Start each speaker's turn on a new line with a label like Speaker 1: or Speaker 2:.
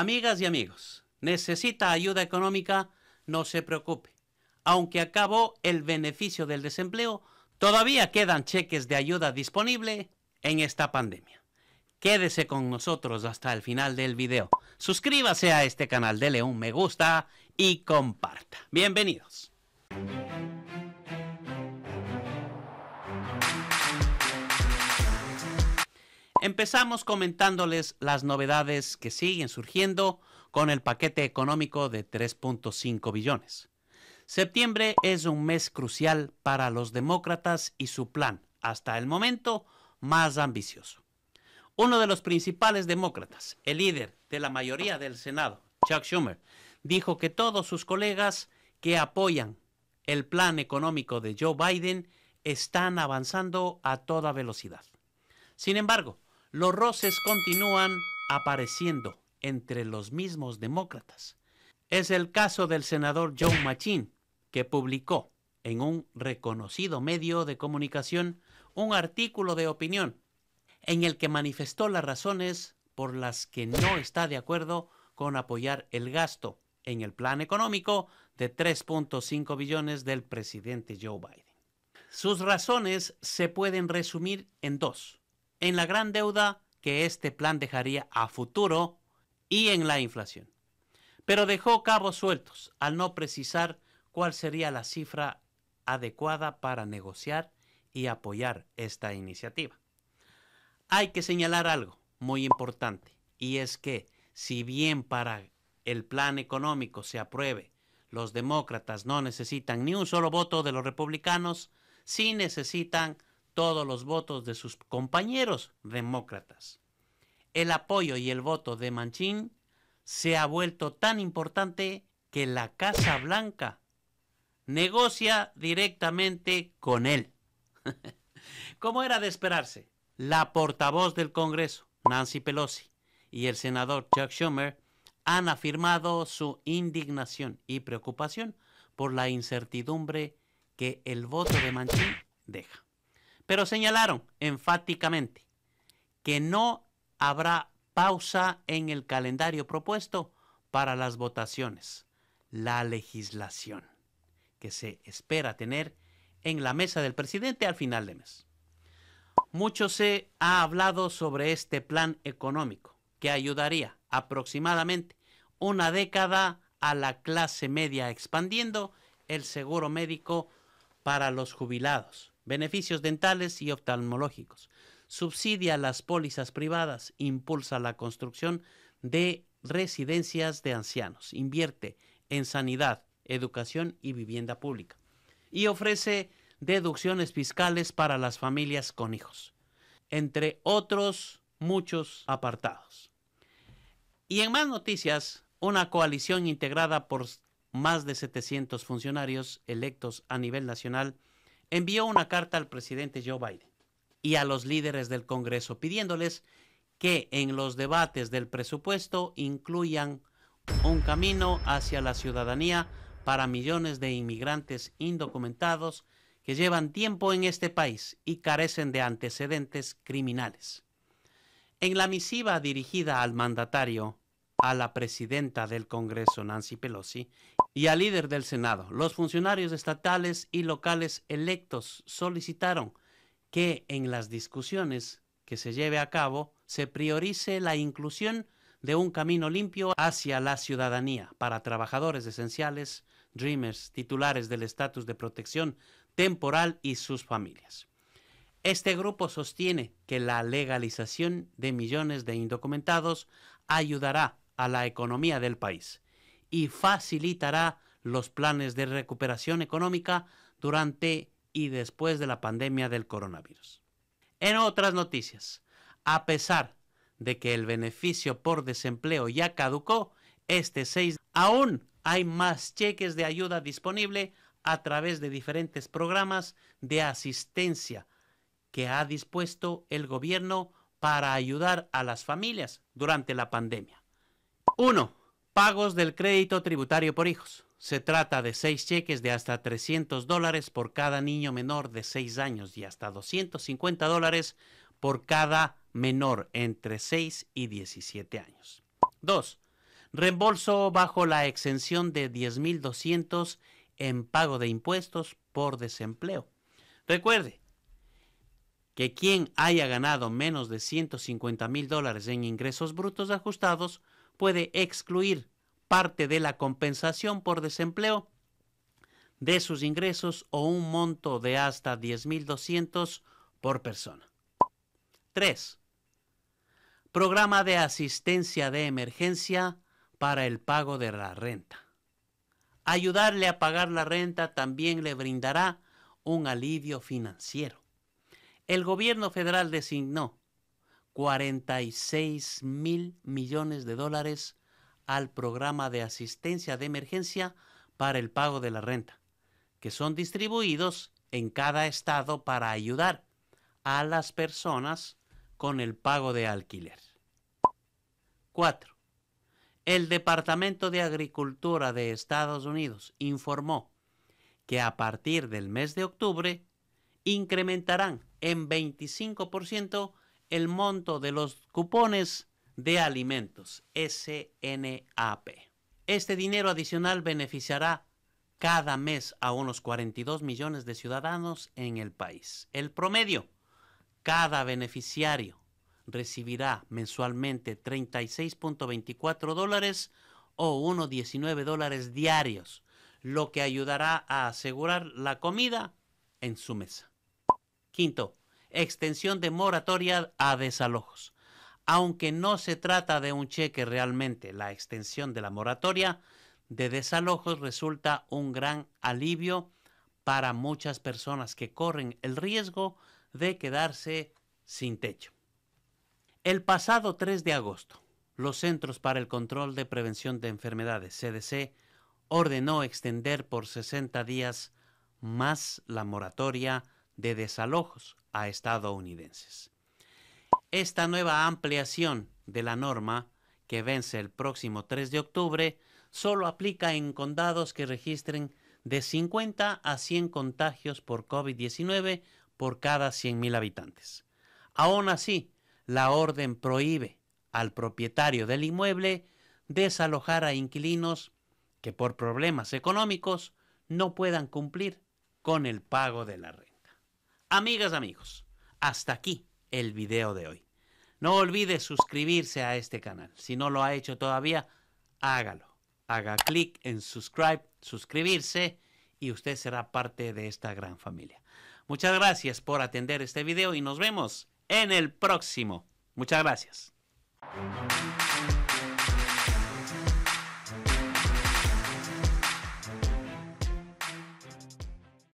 Speaker 1: Amigas y amigos, ¿necesita ayuda económica? No se preocupe. Aunque acabó el beneficio del desempleo, todavía quedan cheques de ayuda disponible en esta pandemia. Quédese con nosotros hasta el final del video. Suscríbase a este canal, dele un me gusta y comparta. Bienvenidos. Empezamos comentándoles las novedades que siguen surgiendo con el paquete económico de 3.5 billones. Septiembre es un mes crucial para los demócratas y su plan, hasta el momento, más ambicioso. Uno de los principales demócratas, el líder de la mayoría del Senado, Chuck Schumer, dijo que todos sus colegas que apoyan el plan económico de Joe Biden están avanzando a toda velocidad. Sin embargo, los roces continúan apareciendo entre los mismos demócratas. Es el caso del senador Joe Machin, que publicó en un reconocido medio de comunicación un artículo de opinión en el que manifestó las razones por las que no está de acuerdo con apoyar el gasto en el plan económico de 3.5 billones del presidente Joe Biden. Sus razones se pueden resumir en dos en la gran deuda que este plan dejaría a futuro y en la inflación. Pero dejó cabos sueltos al no precisar cuál sería la cifra adecuada para negociar y apoyar esta iniciativa. Hay que señalar algo muy importante y es que si bien para el plan económico se apruebe, los demócratas no necesitan ni un solo voto de los republicanos, sí necesitan todos los votos de sus compañeros demócratas. El apoyo y el voto de Manchin se ha vuelto tan importante que la Casa Blanca negocia directamente con él. Como era de esperarse, la portavoz del Congreso, Nancy Pelosi, y el senador Chuck Schumer han afirmado su indignación y preocupación por la incertidumbre que el voto de Manchin deja pero señalaron enfáticamente que no habrá pausa en el calendario propuesto para las votaciones, la legislación que se espera tener en la mesa del presidente al final de mes. Mucho se ha hablado sobre este plan económico que ayudaría aproximadamente una década a la clase media expandiendo el seguro médico para los jubilados beneficios dentales y oftalmológicos, subsidia las pólizas privadas, impulsa la construcción de residencias de ancianos, invierte en sanidad, educación y vivienda pública, y ofrece deducciones fiscales para las familias con hijos, entre otros muchos apartados. Y en más noticias, una coalición integrada por más de 700 funcionarios electos a nivel nacional envió una carta al presidente Joe Biden y a los líderes del Congreso pidiéndoles que en los debates del presupuesto incluyan un camino hacia la ciudadanía para millones de inmigrantes indocumentados que llevan tiempo en este país y carecen de antecedentes criminales. En la misiva dirigida al mandatario, a la presidenta del Congreso, Nancy Pelosi, y al líder del Senado. Los funcionarios estatales y locales electos solicitaron que en las discusiones que se lleve a cabo se priorice la inclusión de un camino limpio hacia la ciudadanía para trabajadores esenciales, Dreamers, titulares del estatus de protección temporal y sus familias. Este grupo sostiene que la legalización de millones de indocumentados ayudará a la economía del país y facilitará los planes de recuperación económica durante y después de la pandemia del coronavirus. En otras noticias, a pesar de que el beneficio por desempleo ya caducó, este 6 aún hay más cheques de ayuda disponible a través de diferentes programas de asistencia que ha dispuesto el gobierno para ayudar a las familias durante la pandemia. 1. Pagos del crédito tributario por hijos. Se trata de seis cheques de hasta 300 dólares por cada niño menor de 6 años y hasta 250 dólares por cada menor entre 6 y 17 años. 2. Reembolso bajo la exención de 10.200 en pago de impuestos por desempleo. Recuerde que quien haya ganado menos de 150 mil dólares en ingresos brutos ajustados puede excluir parte de la compensación por desempleo de sus ingresos o un monto de hasta 10.200 por persona. 3. Programa de asistencia de emergencia para el pago de la renta. Ayudarle a pagar la renta también le brindará un alivio financiero. El gobierno federal designó 46 mil millones de dólares al programa de asistencia de emergencia para el pago de la renta, que son distribuidos en cada estado para ayudar a las personas con el pago de alquiler. 4. El Departamento de Agricultura de Estados Unidos informó que a partir del mes de octubre incrementarán en 25% el monto de los cupones de alimentos SNAP. Este dinero adicional beneficiará cada mes a unos 42 millones de ciudadanos en el país. El promedio, cada beneficiario recibirá mensualmente 36.24 dólares o 1.19 dólares diarios, lo que ayudará a asegurar la comida en su mesa. Quinto, extensión de moratoria a desalojos. Aunque no se trata de un cheque realmente, la extensión de la moratoria de desalojos resulta un gran alivio para muchas personas que corren el riesgo de quedarse sin techo. El pasado 3 de agosto, los Centros para el Control de Prevención de Enfermedades, CDC, ordenó extender por 60 días más la moratoria de desalojos a estadounidenses. Esta nueva ampliación de la norma, que vence el próximo 3 de octubre, solo aplica en condados que registren de 50 a 100 contagios por COVID-19 por cada 100.000 habitantes. Aún así, la orden prohíbe al propietario del inmueble desalojar a inquilinos que por problemas económicos no puedan cumplir con el pago de la renta. Amigas, amigos, hasta aquí el video de hoy. No olvide suscribirse a este canal. Si no lo ha hecho todavía, hágalo. Haga clic en subscribe, suscribirse y usted será parte de esta gran familia. Muchas gracias por atender este video y nos vemos en el próximo. Muchas gracias.